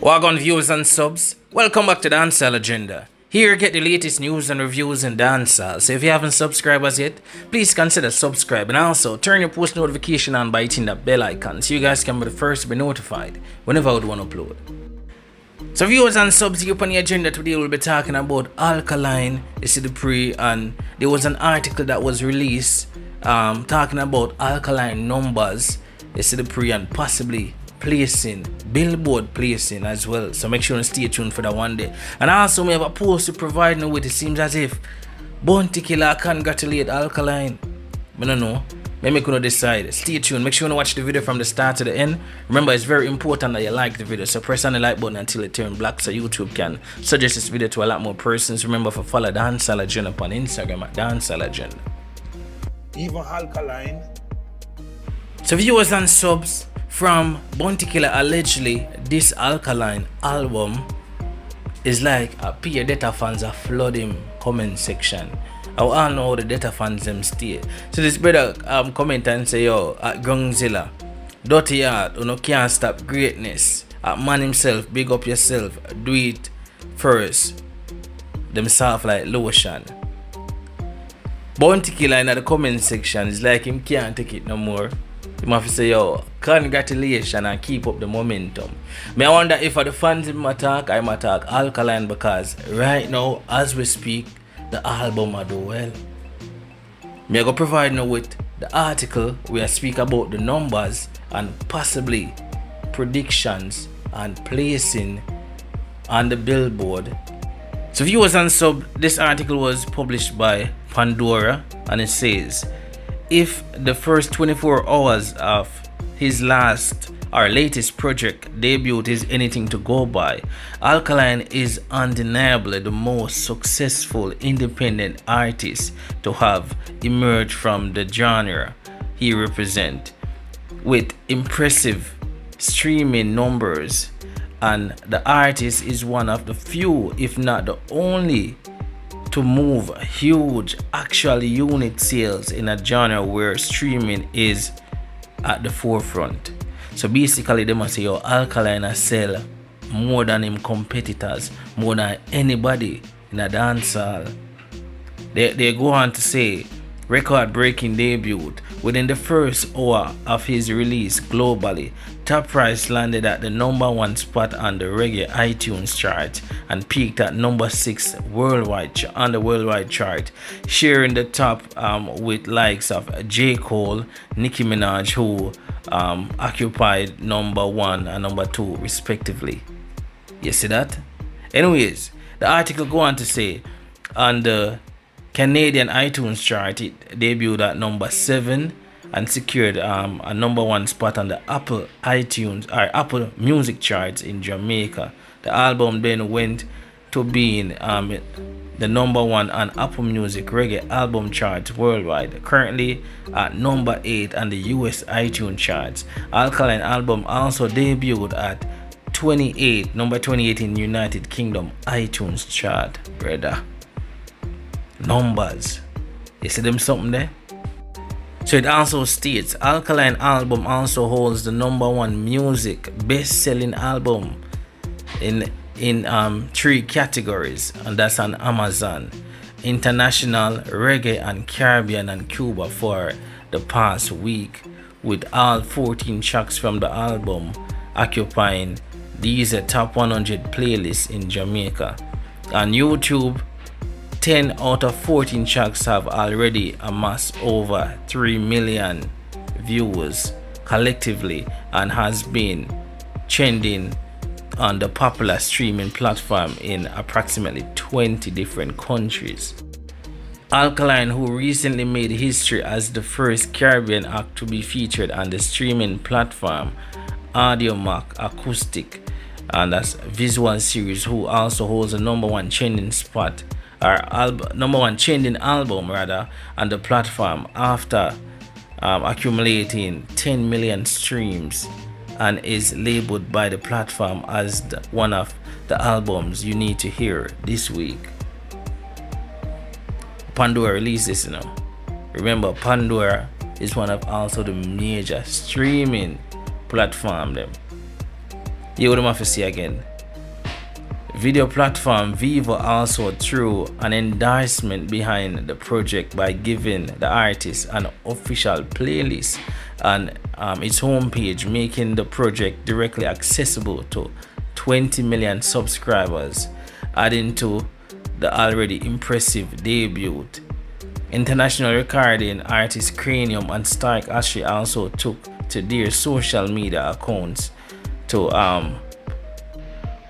Wagon viewers and subs, welcome back to Dancehall Agenda. Here get the latest news and reviews in dancehall. So if you haven't subscribed as yet, please consider subscribing and also turn your post notification on by hitting that bell icon so you guys can be the first to be notified whenever I do one upload. So viewers and subs here on the agenda today we'll be talking about Alkaline, Issy Dupree and there was an article that was released um, talking about alkaline numbers, Issy Dupree and possibly placing, billboard placing as well. So make sure you stay tuned for that one day. And also we have a post to provide you with. It seems as if Bounty Killer congratulate Alkaline. I don't know. Maybe you decide. Stay tuned. Make sure you watch the video from the start to the end. Remember, it's very important that you like the video. So press on the like button until it turns black so YouTube can suggest this video to a lot more persons. Remember to follow Dancehall Agenda on Instagram at Dancehall Agenda. Even Alkaline. So viewers and subs, from Bounty Killer allegedly this alkaline album is like a peer data fans are flooding comment section. I all know the data fans them stay. So this brother um comment and say yo at Gongzilla, Dirty Art, you know can't stop greatness. At man himself, big up yourself, do it first. Them soft like lotion. Bounty Killer in the comment section is like him can't take it no more. You to say, yo, congratulations and keep up the momentum. may I wonder if fans in my talk, I'm attack Alkaline because right now, as we speak, the album are do well. may I go provide you with the article where I speak about the numbers and possibly predictions and placing on the billboard. So viewers and sub, this article was published by Pandora and it says if the first 24 hours of his last our latest project debut is anything to go by, Alkaline is undeniably the most successful independent artist to have emerged from the genre he represents, with impressive streaming numbers and the artist is one of the few if not the only to move huge actual unit sales in a genre where streaming is at the forefront. So basically, they must say your alkaline sell more than him competitors, more than anybody in a dancehall. They, they go on to say record breaking debut. Within the first hour of his release globally, Top Prize landed at the number one spot on the reggae iTunes chart and peaked at number six worldwide on the worldwide chart, sharing the top um, with likes of J. Cole, Nicki Minaj, who um, occupied number one and number two respectively. You see that? Anyways, the article go on to say on the Canadian iTunes chart, it debuted at number 7 and secured um, a number one spot on the Apple iTunes or Apple Music charts in Jamaica. The album then went to being um, the number one on Apple Music reggae album charts worldwide, currently at number 8 on the US iTunes charts. Alkaline album also debuted at 28, number 28 in United Kingdom iTunes chart, brother numbers. You see them something there? So it also states Alkaline album also holds the number one music best-selling album in in um, three categories, and that's on Amazon, international, reggae, and Caribbean and Cuba for the past week, with all 14 tracks from the album occupying these top 100 playlists in Jamaica. On YouTube, 10 out of 14 tracks have already amassed over 3 million viewers collectively and has been trending on the popular streaming platform in approximately 20 different countries. Alkaline, who recently made history as the first Caribbean act to be featured on the streaming platform Audiomack Acoustic and that's visual series, who also holds the number one trending spot our album, number one trending album rather on the platform after um, accumulating 10 million streams and is labeled by the platform as the, one of the albums you need to hear this week. Pandora released this, you know. Remember, Pandora is one of also the major streaming platform them. You would have to see again. Video platform Vevo also threw an endorsement behind the project by giving the artist an official playlist on um, its homepage, making the project directly accessible to 20 million subscribers, adding to the already impressive debut. International recording artist Kranium and Stalk Ashley also took to their social media accounts to um,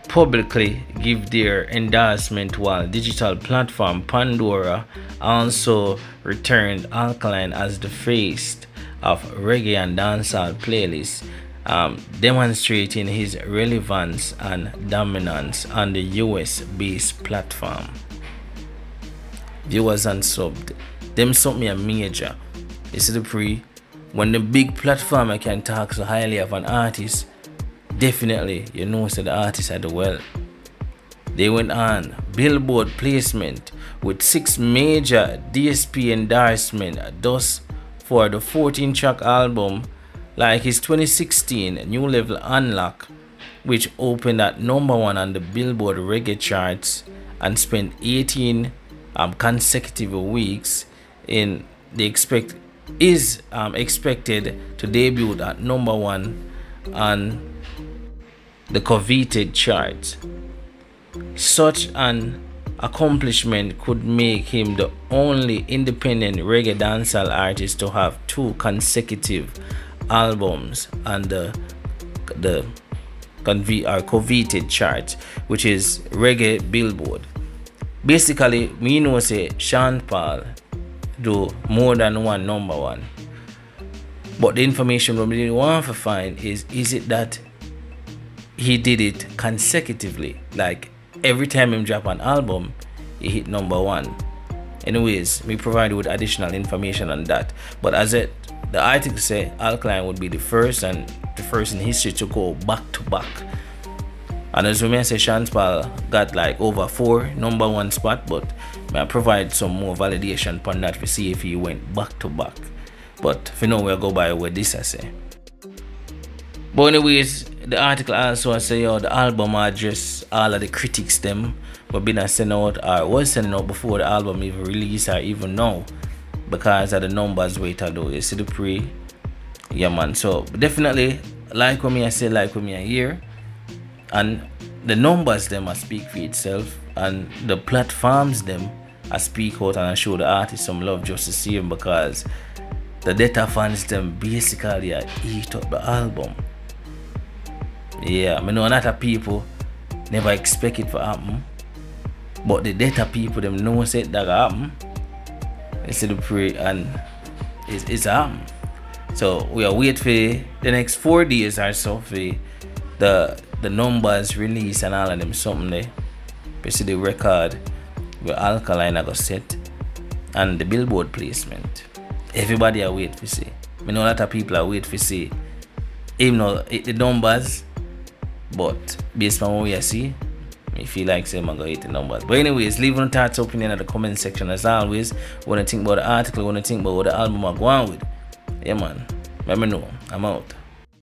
publicly give their endorsement while digital platform Pandora also returned Alkaline as the face of reggae and dancehall playlists um, demonstrating his relevance and dominance on the US based platform. Viewers and subbed, them something a major. You see the pre when the big platform I can talk so highly of an artist, definitely you know so the artist had well. They went on Billboard placement with six major DSP endorsements, thus for the 14 track album like his 2016 New Level Unlock, which opened at number one on the Billboard reggae charts and spent 18 um, consecutive weeks in the expect is um, expected to debut at number one on the coveted charts. Such an accomplishment could make him the only independent reggae dancehall artist to have two consecutive albums on the the conve- uh, coveted chart, which is reggae billboard. Basically, me know say Sean Paul do more than one number one. But the information we really want to find is is it that he did it consecutively, like every time him drop an album, he hit number one. Anyways, we provide with additional information on that. But as it the article say Alkaline would be the first and the first in history to go back to back. And as we may say, Sean Paul got like over four number one spot, but may I provide some more validation on that to see if he went back to back. But you know, we'll go by what this I say. But anyways, the article also I say yo, the album address all of the critics them but been sent out or was sent out before the album even released or even now because of the numbers wait I do. You see the pre yeah man. So definitely like what me I say like what me I hear and the numbers them I speak for itself and the platforms them I speak out and I show the artist some love just to see him because the data fans them basically eat up the album. Yeah, I know a lot of people never expect it to happen. But the data people them know it that happen. Instead of pray and it's, it's happen. So we are wait for the next four days or so for the the numbers release and all of them something there. See the record where alkaline I got set and the billboard placement. Everybody are wait for see. I know a lot of people are wait for see. Even though the numbers but based on what we see, I feel like saying I'm gonna hit the numbers. But anyways, leave your thoughts opinion in the comment section as always. Wanna think about the article, wanna think about what the album I'm going with. Yeah man. Let me know. I'm out.